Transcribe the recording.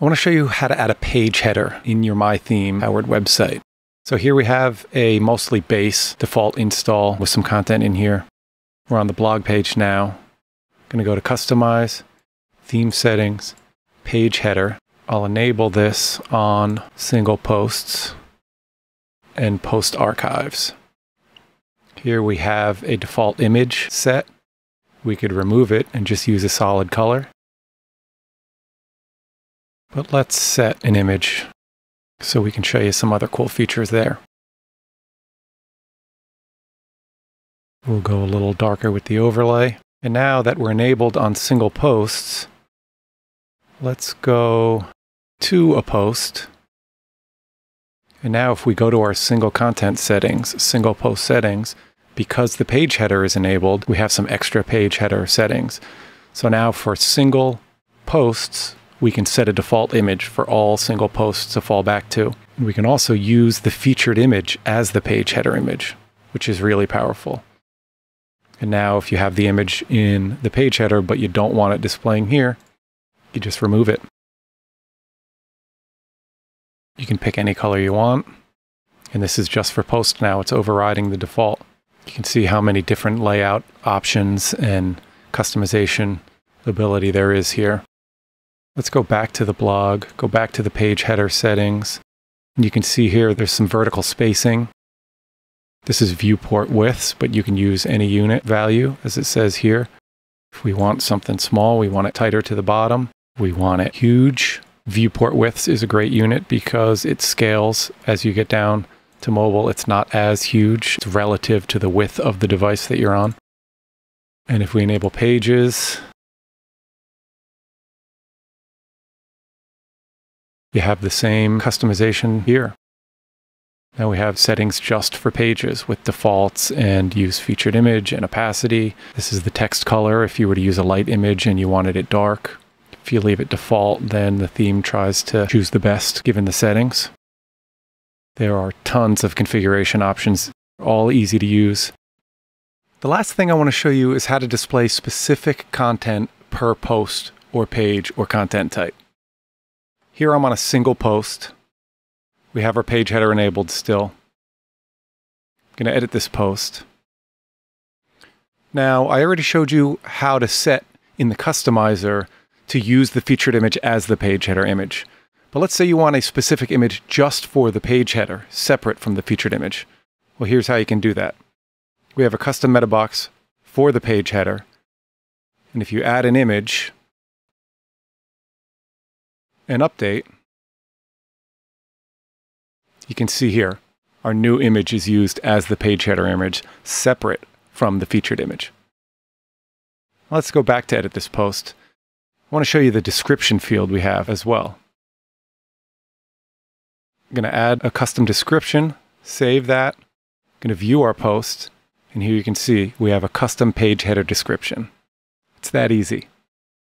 I want to show you how to add a page header in your Mai Theme powered website. So here we have a mostly base default install with some content in here. We're on the blog page now. I'm going to go to Customize, Theme Settings, Page Header. I'll enable this on single posts and post archives. Here we have a default image set. We could remove it and just use a solid color. But let's set an image so we can show you some other cool features there. We'll go a little darker with the overlay. And now that we're enabled on single posts, let's go to a post. And now if we go to our single content settings, single post settings, because the page header is enabled, we have some extra page header settings. So now for single posts, we can set a default image for all single posts to fall back to. We can also use the featured image as the page header image, which is really powerful. And now if you have the image in the page header, but you don't want it displaying here, you just remove it. You can pick any color you want. And this is just for post now. It's overriding the default. You can see how many different layout options and customization ability there is here. Let's go back to the blog, go back to the page header settings. You can see here there's some vertical spacing. This is viewport widths, but you can use any unit value as it says here. If we want something small, we want it tighter to the bottom. We want it huge. Viewport widths is a great unit because it scales as you get down to mobile. It's not as huge. It's relative to the width of the device that you're on. And if we enable pages, You have the same customization here. Now we have settings just for pages with defaults and use featured image and opacity. This is the text color if you were to use a light image and you wanted it dark. If you leave it default, then the theme tries to choose the best given the settings. There are tons of configuration options, all easy to use. The last thing I want to show you is how to display specific content per post or page or content type. Here I'm on a single post. We have our page header enabled still. I'm going to edit this post. Now, I already showed you how to set in the customizer to use the featured image as the page header image. But let's say you want a specific image just for the page header, separate from the featured image. Well, here's how you can do that. We have a custom meta box for the page header. And if you add an image, and update, you can see here our new image is used as the page header image, separate from the featured image. Let's go back to edit this post. I want to show you the description field we have as well. I'm going to add a custom description, save that, I'm going to view our post, and here you can see we have a custom page header description. It's that easy.